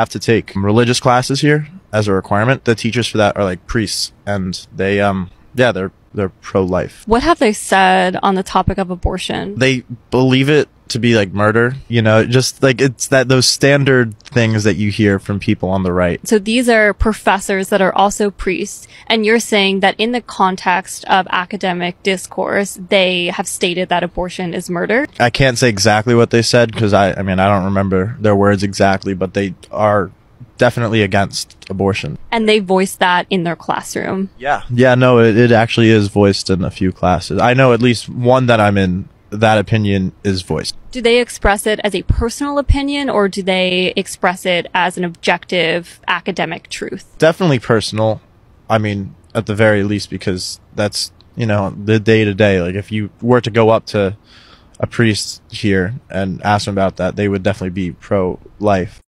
have to take religious classes here as a requirement. The teachers for that are like priests, and they um yeah they're they're pro life. What have they said on the topic of abortion? They believe it to be like murder. You know, just like it's that those standard things that you hear from people on the right. So these are professors that are also priests, and you're saying that in the context of academic discourse, they have stated that abortion is murder. I can't say exactly what they said because I I mean I don't remember their words exactly, but they are definitely against abortion. And they voice that in their classroom. Yeah. Yeah, no, it, it actually is voiced in a few classes. I know at least one that I'm in, that opinion is voiced. Do they express it as a personal opinion or do they express it as an objective academic truth? Definitely personal. I mean, at the very least, because that's, you know, the day to day. Like, if you were to go up to a priest here and ask them about that, they would definitely be pro life.